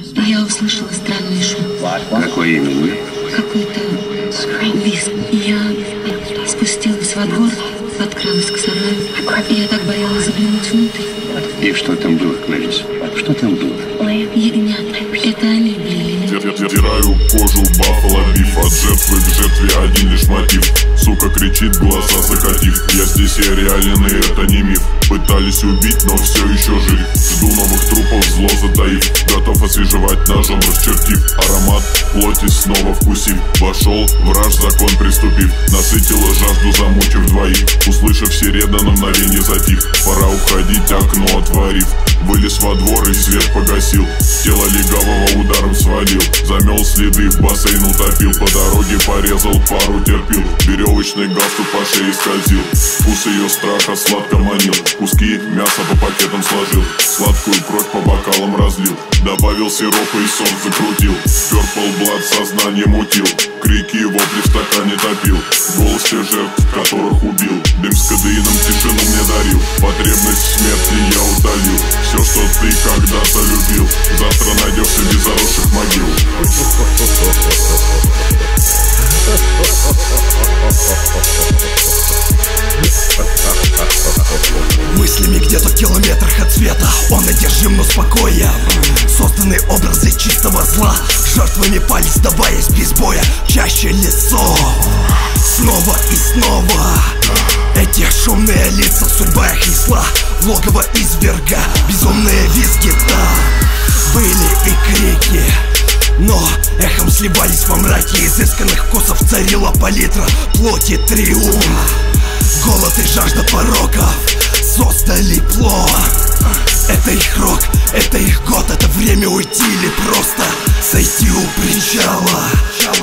Я услышала странный шум. Какой именно? Какой-то визг. Я спустилась во двор, подкралась к сараю. Я так боялась заглянуть внутрь. И что там было, Клэрис? Жертве один лишь мотив. Сука кричит, глаза закатив. Я здесь я реален и это не миф. Пытались убить, но все еще жив. Жду новых трупов, зло затаив. Готов освежевать ножом, расчертив Аромат. Плоти снова вкусив Вошел враж, закон приступив. Насытила жажду, замучив двоих. Услышав сирены, на мгновение затих. Пора уходить, окно отворив. Вылез во двор и свет погасил. Тело легавого ударом свалил. Замел следы, в бассейн утопил. По дороге порезал, пару терпил. Веревочный галстук по шее скользил. Вкус ее страха сладко манил. Куски мяса по пакетам сложил. Сладкую кровь по бокалам разлил. Добавил сиропа и сон закрутил Перпл блад сознание мутил. Крики вопли в стакане топил. Голос тех жертв, которых убил. Дым с кадеином тишину мне дарил. Потребность смерти я удалил Все, что ты когда-то любил. Завтра найдешь среди заросших могил Мыслями где-то в километрах от света. Он одержим, но спокоен чистого зла. Жертвами пали, сдаваясь без боя. Чаще лесов Снова и снова. Эти шумные лица, судьба их несла. В Логово изверга. Безумные визги там Были и крики. Но эхом сливались во мраке Изысканных вкусов. Царила палитра Плоти триумф Голод и жажда пороков Создали плод Это их рок, это их год Это время уйти или просто Сойти у причала.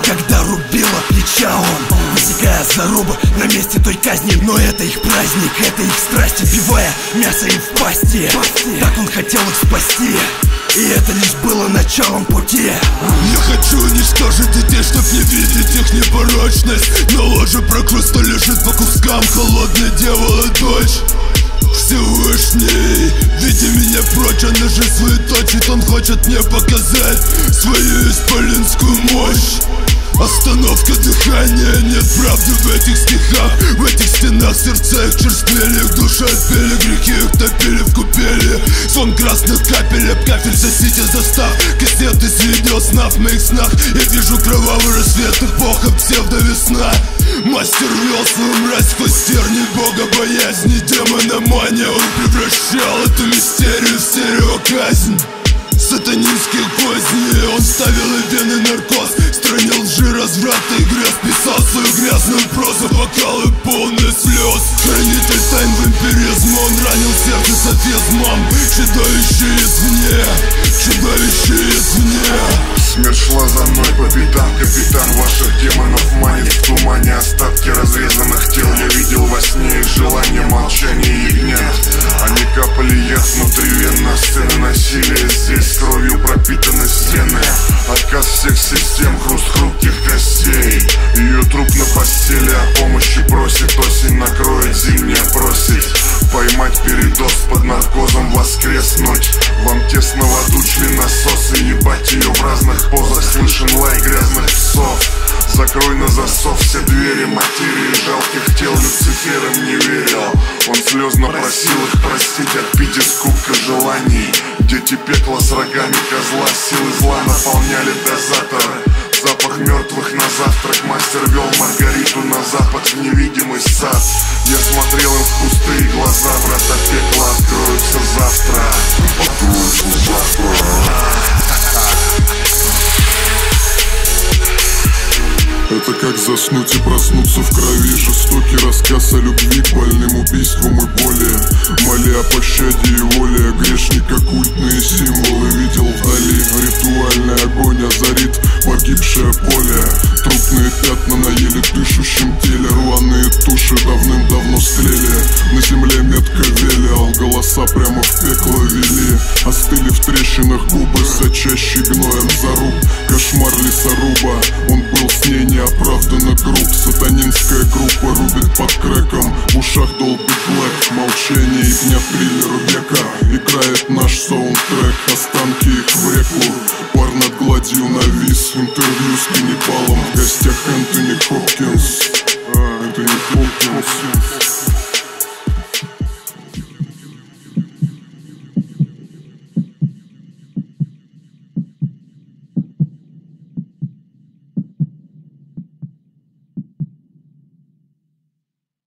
Когда рубила плеча он Высекая зарубы на месте той казни Но это их праздник, это их страсть Убивая мясо им в пасти. Так он хотел их спасти и это лишь было началом пути. Я хочу уничтожить детей, чтоб не видеть их непорочность. На ложе прокруста лежит по кускам холодная дьявола дочь Всевышний, видя меня прочь, она же свою точит. Он хочет мне показать свою исполинскую мощь Остановка дыхания, нет правды в этих стихах. В этих стенах сердца их черствели, их души отпели Грехи их топили в купели. Сон красных капель, об кафель сосите застав Кассеты с видео снав в моих снах. Я вижу кровавый рассвет, эпоха псевдовесна. Мастер вел свою мразь сквозь терни бога боязни Демона мания, он превращал эту мистерию в стереоказнь. Сатанинские козни Он ставил софизмом Чудовище извне Чудовище извне Смерть шла за мной по пятам Капитан ваших демонов манит в тумане Остатки разрезанных тел. Я видел во сне их желание молчания ягнят Они капали яд внутривенно Сцены насилия здесь кровью пропитаны стены. Отказ всех систем, хруст хрупких костей. Ее труп на постели, о помощи просит Осень наркозом, воскреснуть. Вам тесно в аду членососы Ебать ее в разных позах. Слышен лай грязных псов Закрой на засов все двери материи Жалких тел. Люцифером не верил. Он слезно просил их простить Отпить из кубка желаний. Дети пекла с рогами козла Силы зла наполняли дозаторы. Запах мертвых на вел Маргариту на запад в невидимый сад. Я смотрел им в пустые глаза Врата пекла откроются завтра Откроются завтра. Это как заснуть и проснуться в крови Жестокий о любви больным убийствам и боли. Моля о пощаде и воле Грешника культные символы. Видел вдали ритуальный огонь Озарит погибшее поле. Трупные пятна на еле дышащем теле Рваные туши давным-давно стрели. На земле метко велел Голоса прямо в пекло вели. Остыли в трещинах губы Сочащий гноем заруб. Кошмар лесоруба Он был с ней неоправданно груб. Сатанинская ушах долбит блэк Молчит молчания их нет триллер века. Играет наш саундтрек, останки их в реку Пар над гладью навис, интервью с Кеннипалом В гостях